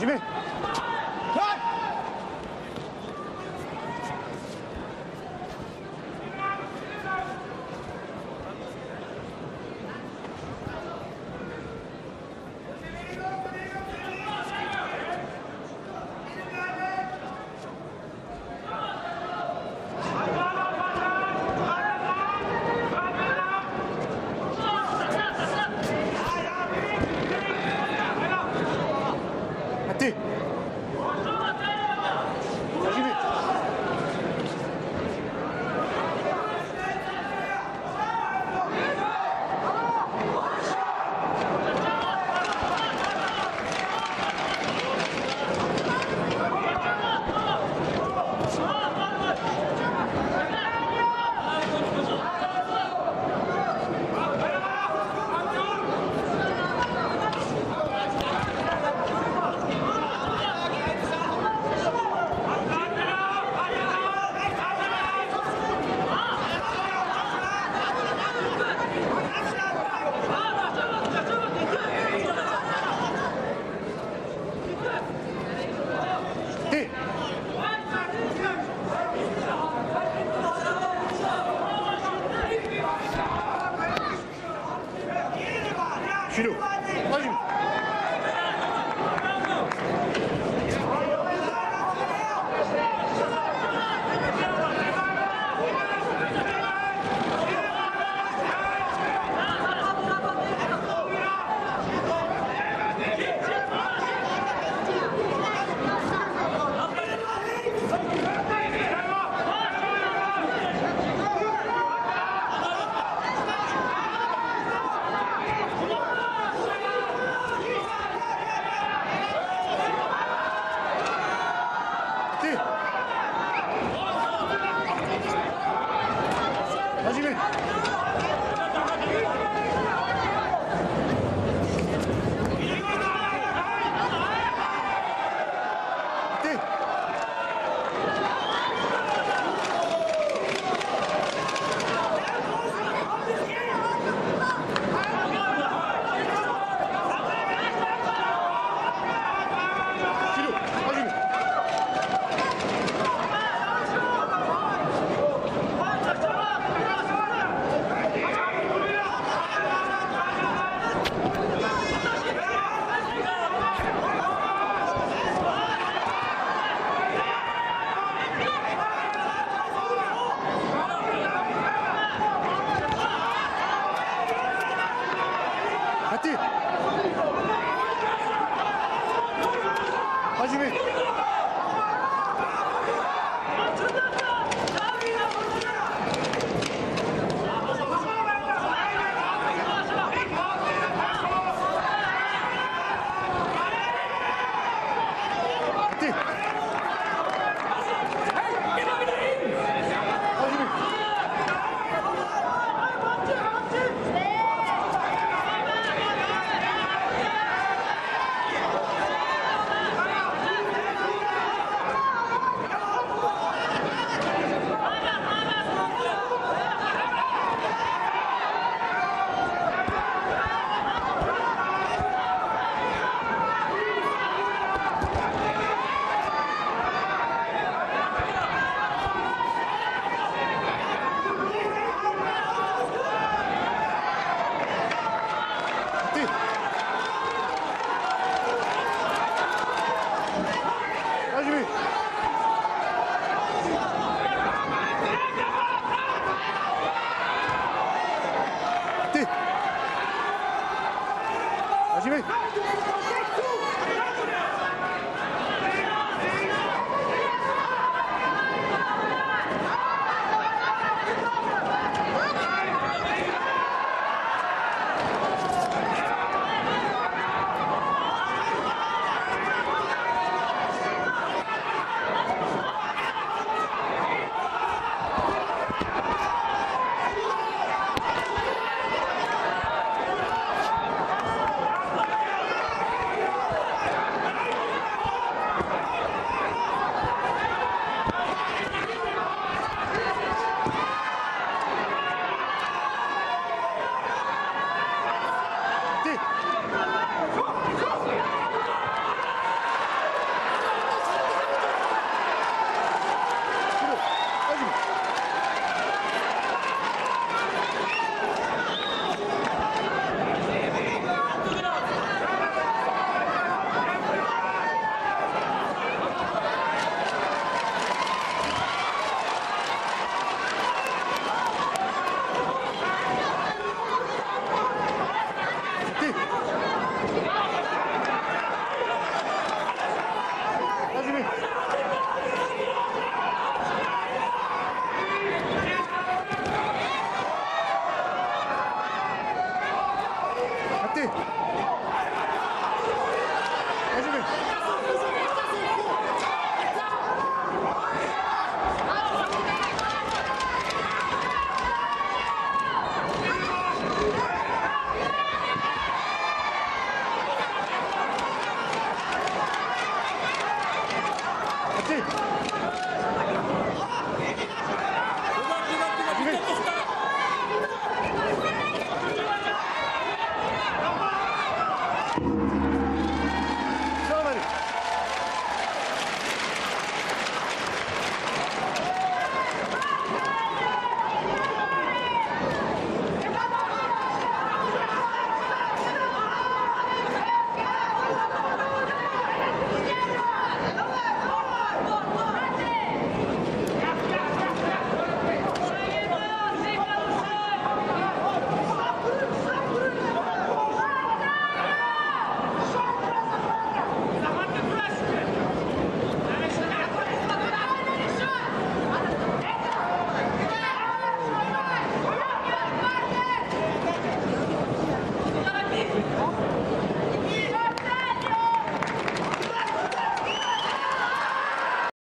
始め待始め Ready?